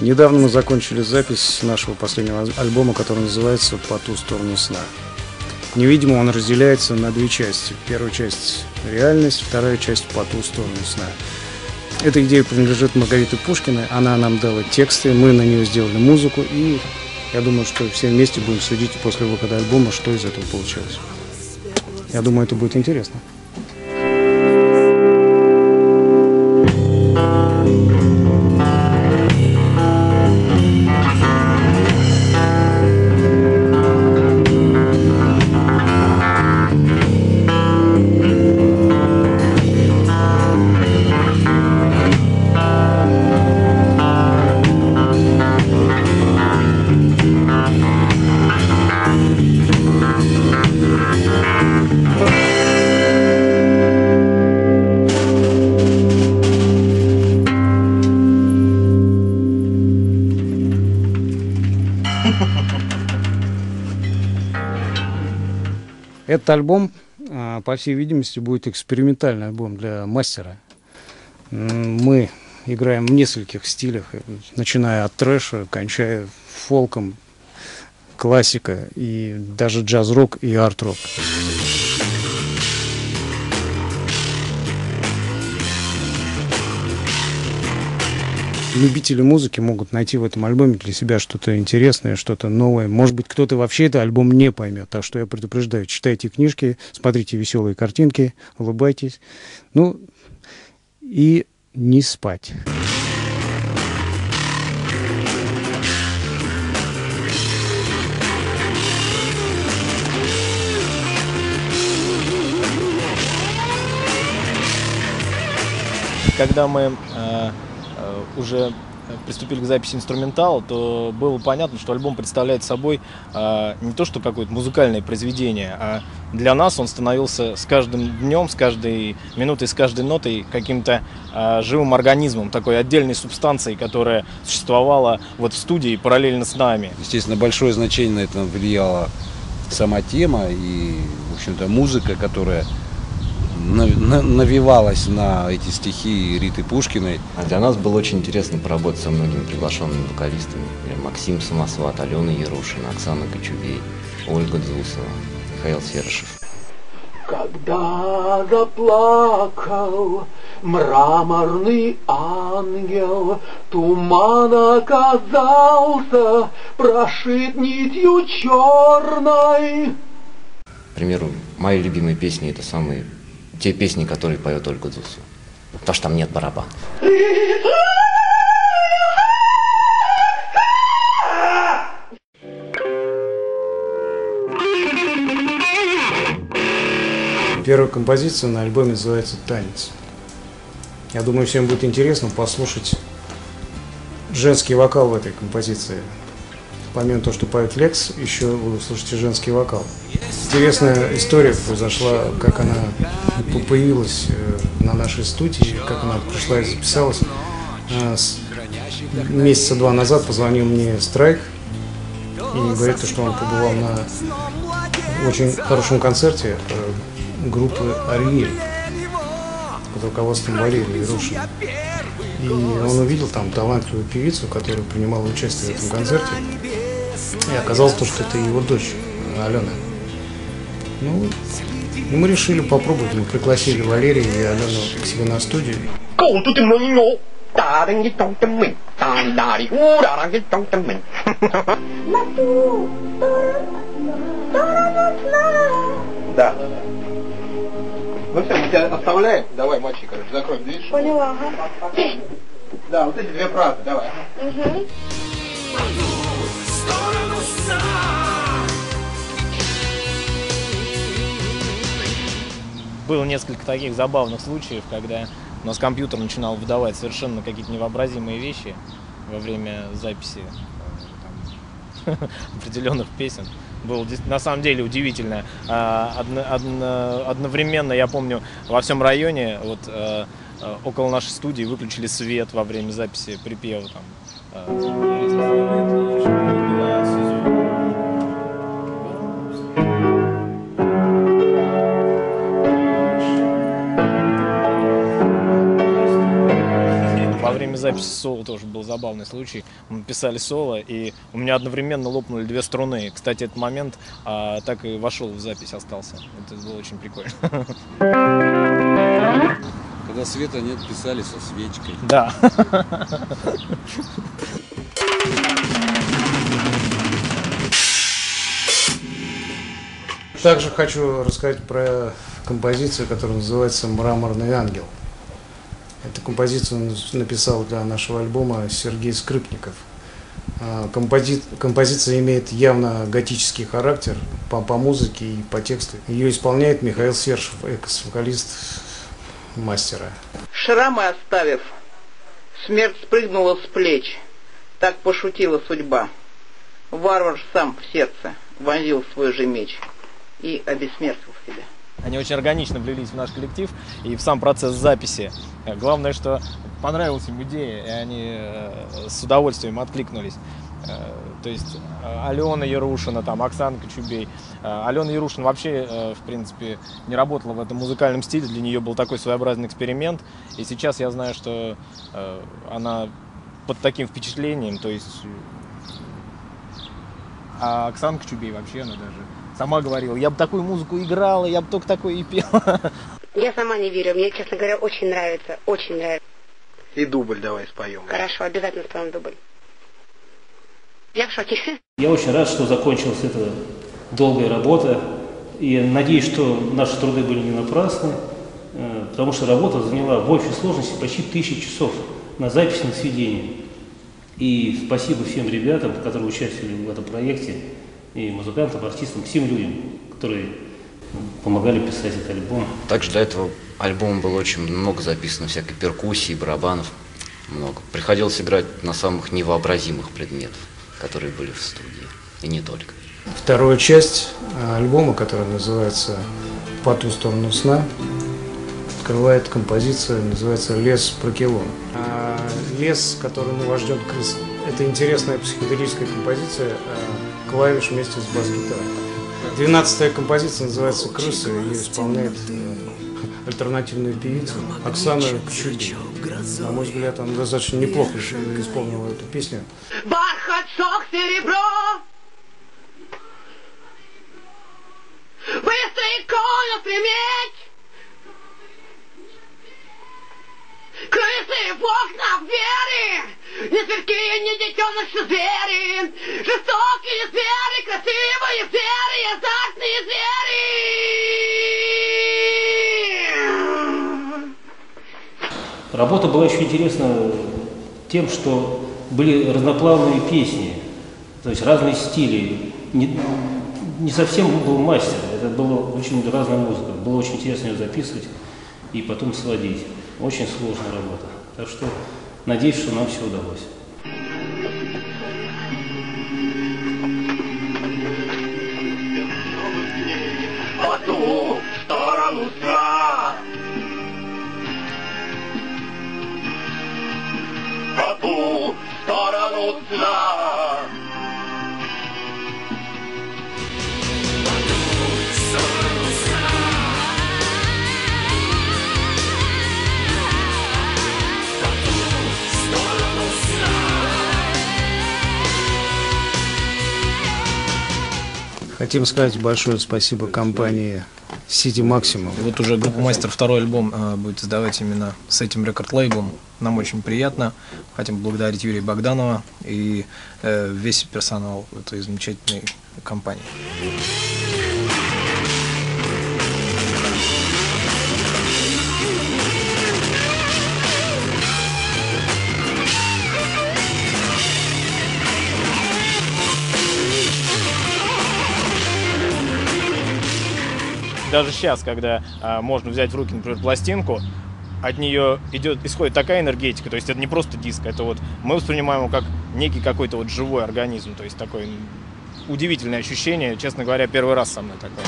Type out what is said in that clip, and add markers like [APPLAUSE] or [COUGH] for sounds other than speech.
Недавно мы закончили запись нашего последнего альбома, который называется «По ту сторону сна». Невидимо он разделяется на две части. Первая часть – реальность, вторая часть – по ту сторону сна. Эта идея принадлежит Маргарите Пушкиной. Она нам дала тексты, мы на нее сделали музыку. И я думаю, что все вместе будем судить после выхода альбома, что из этого получилось. Я думаю, это будет интересно. Этот альбом, а, по всей видимости, будет экспериментальный альбом для мастера. Мы играем в нескольких стилях, начиная от трэша, кончая фолком, классика и даже джаз-рок и арт-рок. Любители музыки могут найти в этом альбоме для себя что-то интересное, что-то новое. Может быть, кто-то вообще этот альбом не поймет. Так что я предупреждаю, читайте книжки, смотрите веселые картинки, улыбайтесь. Ну, и не спать. Когда мы э, уже приступили к записи инструментала, то было понятно, что альбом представляет собой а, не то, что какое-то музыкальное произведение, а для нас он становился с каждым днем, с каждой минутой, с каждой нотой каким-то а, живым организмом, такой отдельной субстанцией, которая существовала вот в студии параллельно с нами. Естественно, большое значение на это влияла сама тема и, в общем-то, музыка, которая навивалась на эти стихи Риты Пушкиной. А для нас было очень интересно поработать со многими приглашенными вокалистами. Максим Самосват, Алена Ярушина, Оксана Кочубей, Ольга Дзусова, Михаил Серышев. Когда заплакал мраморный ангел, Туман оказался прошит нитью черной. К примеру, мои любимые песни – это самые те песни, которые поет Ольга Дзусова. Потому что там нет барабанов. Первая композиция на альбоме называется «Танец». Я думаю, всем будет интересно послушать женский вокал в этой композиции помимо того, что поет Лекс, еще вы услышите женский вокал. Интересная история произошла, как она появилась э, на нашей студии, как она пришла и записалась. Э, месяца два назад позвонил мне Страйк и говорит, что он побывал на очень хорошем концерте э, группы «Ариэль» под руководством Валерия Ирушина. И он увидел там талантливую певицу, которая принимала участие в этом концерте. И оказалось то, что это его дочь, Алена. Ну, и мы решили попробовать. Мы пригласили Валерия и Алену к себе на студию. Да. Ну все, мы тебя оставляем. Давай, мальчик, короче, закроем дверь. Поняла, ага. Да, вот эти две фразы, давай. Угу. Было несколько таких забавных случаев, когда у нас компьютер начинал выдавать совершенно какие-то невообразимые вещи во время записи там, [LAUGHS] определенных песен. Было на самом деле удивительно. А, одно, одно, одновременно, я помню, во всем районе, вот э, э, около нашей студии выключили свет во время записи припева. Там, время записи соло тоже был забавный случай. Мы писали соло, и у меня одновременно лопнули две струны. Кстати, этот момент а, так и вошел в запись, остался. Это было очень прикольно. Когда света нет, писали со свечкой. Да. Также хочу рассказать про композицию, которая называется «Мраморный ангел». Эту композицию написал для нашего альбома Сергей Скрипников. А, компози... Композиция имеет явно готический характер по, по музыке и по тексту. Ее исполняет Михаил Сершев, экс-вокалист мастера. Шрамы оставив, смерть спрыгнула с плеч. Так пошутила судьба. Варвар сам в сердце вонзил свой же меч и обессмертил себя. Они очень органично влились в наш коллектив и в сам процесс записи. Главное, что понравилась им идея, и они э, с удовольствием откликнулись. Э, то есть э, Алена Ярушина, там, Оксана Кочубей. Алена Ярушина вообще, в принципе, не работала в этом музыкальном стиле, для нее был такой своеобразный эксперимент. И сейчас я знаю, что она под таким впечатлением, то есть... А Оксана Кочубей вообще, она даже Сама говорила, я бы такую музыку играла, я бы только такое и пела. Я сама не верю, мне, честно говоря, очень нравится, очень нравится. И дубль давай споем. Хорошо, обязательно споем дубль. Я в шоке. Я очень рад, что закончилась эта долгая работа. И надеюсь, что наши труды были не напрасны, э, потому что работа заняла в общей сложности почти тысячу часов на запись, на сведение. И спасибо всем ребятам, которые участвовали в этом проекте и музыкантам, артистам, всем людям, которые помогали писать этот альбом. Также до этого альбома было очень много записано всякой перкуссии, барабанов, много. Приходилось играть на самых невообразимых предметов, которые были в студии, и не только. Вторая часть э, альбома, которая называется «По ту сторону сна», открывает композиция, называется «Лес Прокелон». А лес, который мы вождет крысы. Это интересная психоделическая композиция, а клавиш вместе с бас-гитарой. Двенадцатая композиция называется «Крыса», ее исполняет э, альтернативная певица Оксана Кчуди. На мой взгляд, она достаточно неплохо исполнила эту песню. Бархат, шок, серебро, Быстрый конус приметь, Крысы в окнах двери, не детеныши звери, жестокие звери, красивые звери, азартные звери. Работа была еще интересна тем, что были разноплавные песни, то есть разные стили. Не, не совсем был мастер, это была очень разная музыка. Было очень интересно ее записывать и потом сводить. Очень сложная работа. Так что надеюсь, что нам все удалось. По ту сторону сна Хотим сказать большое спасибо компании City Maximum. Вот уже группа Мастер второй альбом э, будет издавать именно с этим рекорд-лейблом. Нам очень приятно. Хотим поблагодарить Юрия Богданова и э, весь персонал этой замечательной компании. Даже сейчас, когда а, можно взять в руки, например, пластинку, от нее идет, исходит такая энергетика, то есть это не просто диск, это вот мы воспринимаем его как некий какой-то вот живой организм, то есть такое удивительное ощущение, честно говоря, первый раз со мной такое.